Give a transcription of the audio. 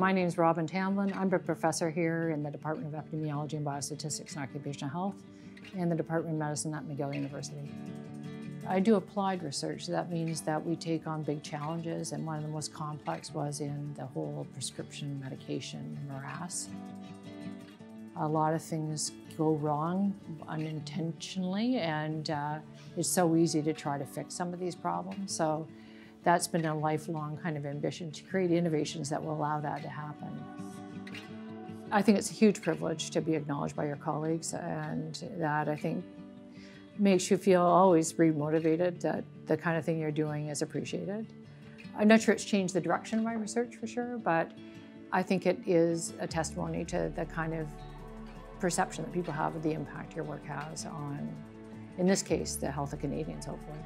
My name is Robyn Tamblyn. I'm a professor here in the Department of Epidemiology and Biostatistics and Occupational Health in the Department of Medicine at McGill University. I do applied research. That means that we take on big challenges, and one of the most complex was in the whole prescription medication morass. A lot of things go wrong unintentionally, and uh, it's so easy to try to fix some of these problems. So that's been a lifelong kind of ambition to create innovations that will allow that to happen. I think it's a huge privilege to be acknowledged by your colleagues, and that I think makes you feel always remotivated that the kind of thing you're doing is appreciated. I'm not sure it's changed the direction of my research for sure, but I think it is a testimony to the kind of perception that people have of the impact your work has on, in this case, the health of Canadians, hopefully.